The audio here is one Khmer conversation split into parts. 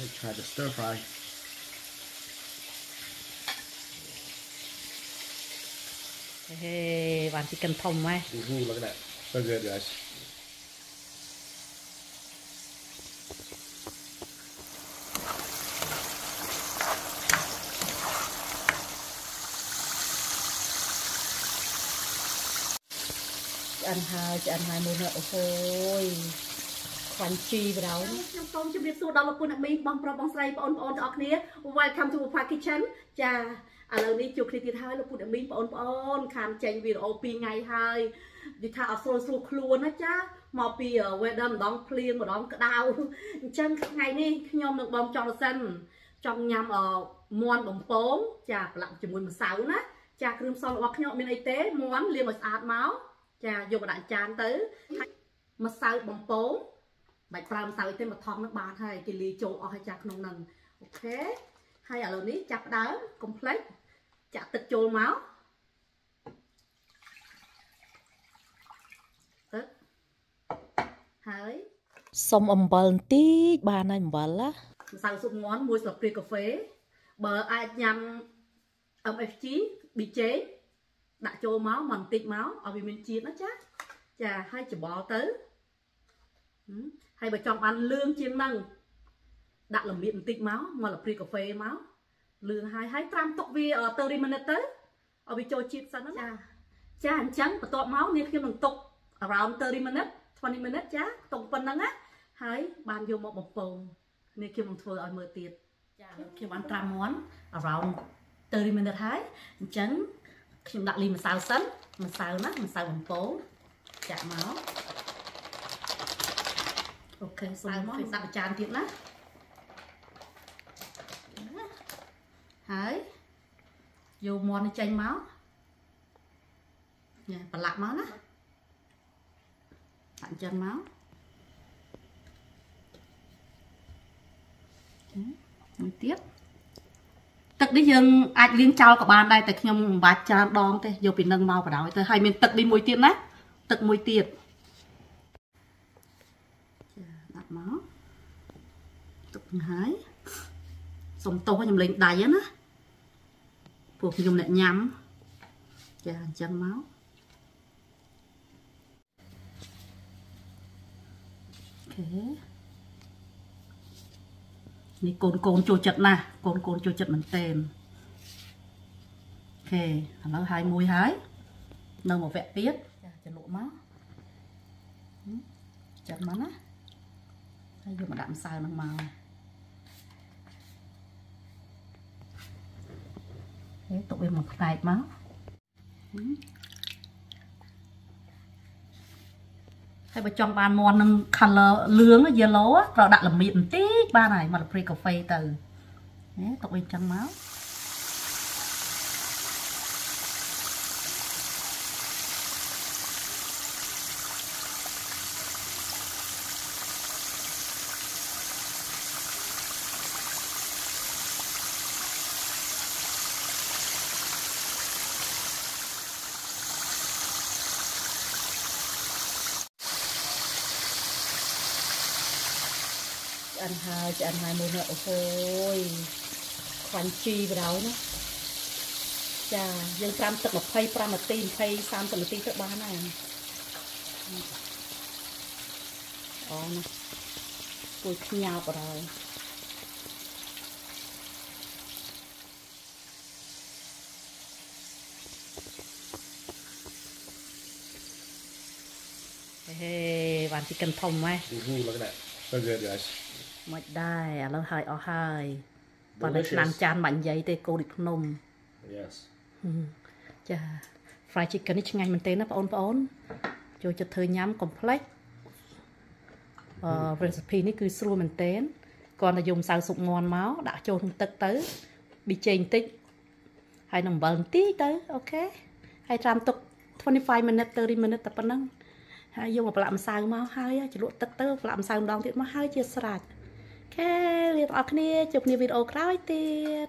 I try to stir fry. ហេបានទីកិនធំហ៎ Ooh, look at that. So good, guys. ឆ្អិនហើយឆ្អិនហើ យមើលនេះអូហូយខ្វាន់ជីបដ ாய் ខ្ញុំសូមជម្រាបសួរដល់លោកពូអ្នកមីងបងប្រុសបងស្រីបងប្អូនទាំងអស់គ្នា Welcome to Papa Kitchen ចាឥឡូវនេះជួបគ្នាទៀតហើយលោកពូអ្នកមីងបងប្អូនខានចេញវីដេអូ2ថ្ងៃហើយនិយាយថាអត់ស្រួលស្រួលខ្លួនណាចាមកពី weather ម្ដងភ្លៀងម្ដងក្តៅអញ្ចឹងថ្ងៃនេះខ្ញុំនឹងបងចង់សិនចង់ញ៉ាំមន់បំពងចាប្រឡាក់ជាមួយម្សៅណាចាគ្រឿងផ្សំរបស់ខ្ញុំមានអីទេមន់លាងឲ្យស្អាតមកចាយកមកដាក់ចានទៅម្សៅបំពង បាច់ប្រើម្សៅអីទេមកថងនឹងបានហើយគេលាយចូលអស់ហើយចាស់ក្នុងនឹងអូខេហើយឥឡូវនេះចាប់ដើមកុំភ្លេចចាក់ទឹកចូលមកទឹកហើយសុំអំបិលបន្តិចបានហើយអំបិលណាម្សៅស៊ុបងាន់មួយស្លាបព្រាកាហ្វេបើអាចញ៉ាំ MFG BJ ដាក់ចូលមកមកបន្តិចមកឲ្យវាមានជាតិណាចាចាហើយច្បល់ទៅ ហឹមហើយបើចង់បានលឿងជាងហ្នឹងដាក់ល្មៀតបន្តិចមកមកលព្រាកាហ្វេមកលឿងហើយហើយត្រាំទុកវា30 minute ទៅឲ្យវាចូលជាតិសិនណាចាចាអញ្ចឹងបន្ទាប់មកនាងខ្ញុំនឹងទុក around 30 minute 20 minute ចាទុកប៉ុណ្្នឹងណាហើយបានយកមកបំពងនាងខ្ញុំនឹងធ្វើឲ្យមើលទៀតចាខ្ញុំបានត្រាំមន់ around 30 minute ហើយអញ្ចឹងខ្ញុំដាក់លីម្សៅសិនម្សៅណាម្សៅបំពងចាក់មក អូខេសូមមកដាក់ប្រចានទៀតណាហើយយកមន់នេះចេញមកញ៉ាប្រឡាក់មកណាដាក់ចឹងមកមួយទៀតទឹកនេះយើងអាចលាងចោលក៏បានដែរតែខ្ញុំមិនបាច់ច្រើនដងទេយកពីនឹងមកបដ ாய் ទៅហើយមានទឹកនេះមួយទៀតណាទឹកមួយទៀតមកទុក ហើយសុំទោសខ្ញុំលេងដៃណាពួកខ្ញុំអ្នកញ៉ាំចាអញ្ចឹងមកអូខេនេះកូនកូនចូលចិត្តណាស់កូនកូនចូលចិត្តមែនតើអូខេឥឡូវហើយមួយហើយនៅមួយវគ្គទៀតចាចលក់មកចាត់មកណាហើយយកមកដាក់ម្សៅនឹងមកហើយ ទុកវាមួយផ្នែកមកហើយបើចង់បានមន់នឹង color លឿង yellow ត្រូវដាក់ល្មៀតបន្តិចបានហើយមកលព្រីកាហ្វេទៅនេះទុកវាអញ្ចឹងមក ឆ្អិនហើយឆ្អិនហើយមើលនេះអូហូយខ្វាន់ជីបដ ாய் ណាចាយើងត្រាំទឹក25នាទី20 30នាទីទៅបានហើយអូណាគួយខ្ញាប់បដ ாய் ហេបានទីកិនធំហ៎ Ooh, look at that. So good, guys. មិនដែរឥឡូវហើយអស់ហើយបើនៅឆ្នាំងចានមិននិយាយទេកូនដូចភ្នំ Yes. ចា fried chicken នេះឆ្ងាញ់មែនទេណាបងប្អូនចូលចិត្តធ្វើញ៉ាំកុំភ្លេចអឺ recipe នេះគឺស្រួលមែនទេគ្រាន់តែយកម្សៅស៊ុបមាន់មកដាក់ចូលក្នុងទឹកទៅប៊ីចេងបន្តិចហើយនឹងអំបិលបន្តិចទៅអូខេហើយត្រាំទុក25 minute 30 minute តែប៉ុណ្ណឹងហើយយកមកប្រឡាក់ម្សៅមកហើយជ្រលក់ទឹកទៅប្រឡាក់ម្សៅម្ដងទៀតមកហើយជាស្រេច អូខេលាបងប្អូនគ្នាជួបគ្នាវីដេអូក្រោយទៀត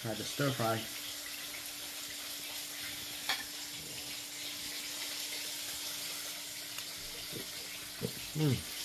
try the stir fry. Mm.